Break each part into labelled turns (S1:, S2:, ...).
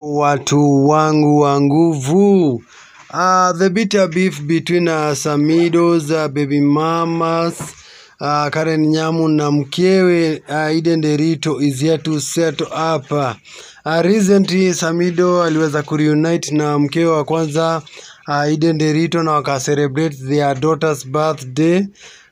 S1: Watu wangu wa nguvu. Uh, the bitter beef between uh, Samido's uh, baby mamas uh, Karen Nyamu na mkewe uh, Eden Derito is here to settle up. Uh, recently Samido aliweza kureunite na mkewe wa kwanza uh, Eden Derito na waka celebrate their daughter's birthday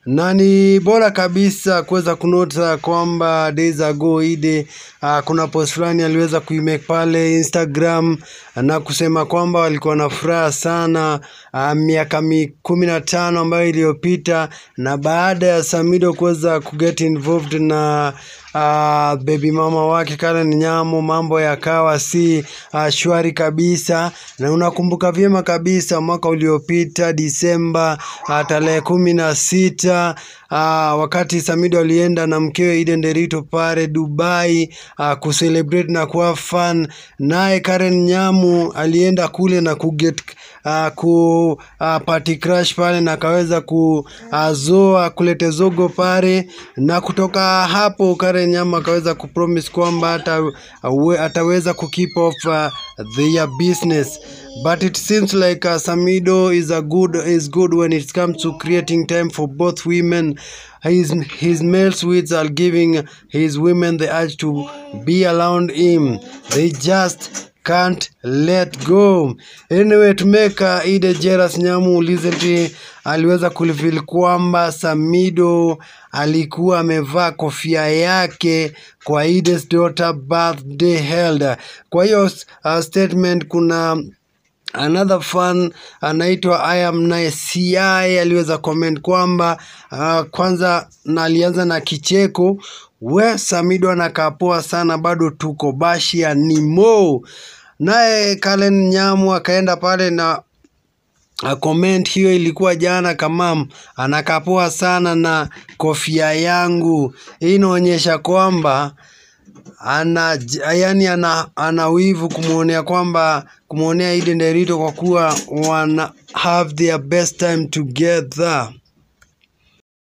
S1: na ni bora kabisa kuweza kunota kwamba days ago Ide uh, kuna post fulani aliweza kuimake pale Instagram na kusema kwamba walikuwa na furaha sana uh, miaka mi kumi na tano ambayo iliyopita, na baada ya Samido kuweza kuget involved na uh, baby mama wake Karen Nyamo, mambo yakawa si uh, shwari kabisa, na unakumbuka vyema kabisa mwaka uliopita Disemba uh, tarehe kumi na sita uh, wakati Samido alienda na mkewe Eden Derito pale Dubai uh, kucelebrate na kuwa fan, naye Karen Nyamu alienda kule na kuget uh, ku uh, party crash pale na akaweza kuzoa kulete zogo pale, na kutoka hapo Karen Nyamu akaweza kupromise kwamba ata, ataweza ataweza kukeep off uh, their business but it seems like uh, Samido is a good is good when it comes to creating time for both women. His his male sweets are giving his women the urge to be around him. They just can't let go. Anyway, to make uh, Ide Jeras Nyamu recently aliweza kulifil kwamba Samido alikuwa amevaa kofia yake kwa Ide's daughter birthday held. Kwa hiyo uh, statement kuna another fan anaitwa I am nice CI aliweza comment kwamba uh, kwanza na alianza na kicheko we Samido anakapoa sana bado tuko bashi ya nimo naye Kalen Nyamu akaenda pale na a comment hiyo ilikuwa jana kamam anakapoa sana na kofia yangu. Hii inaonyesha kwamba ana yani ana, ana wivu kumuonea kwamba kumuonea Eden Derito kwa kuwa wana have their best time together